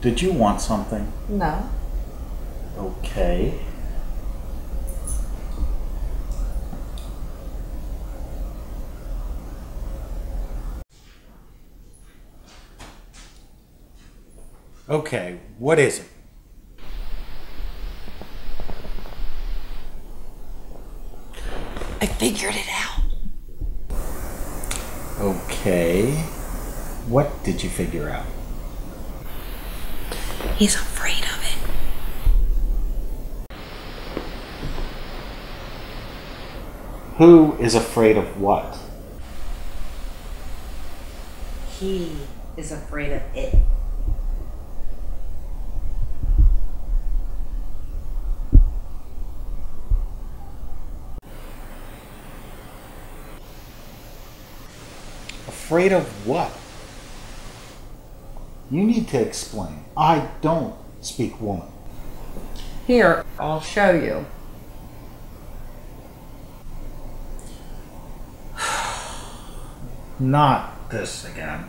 Did you want something? No. Okay. Okay, what is it? I figured it out. Okay. What did you figure out? He's afraid of it. Who is afraid of what? He is afraid of it. Afraid of what? You need to explain. I don't speak woman. Here, I'll show you. Not this again.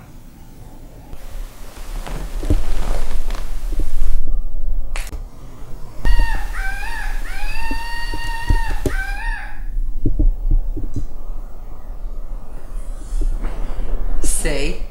See?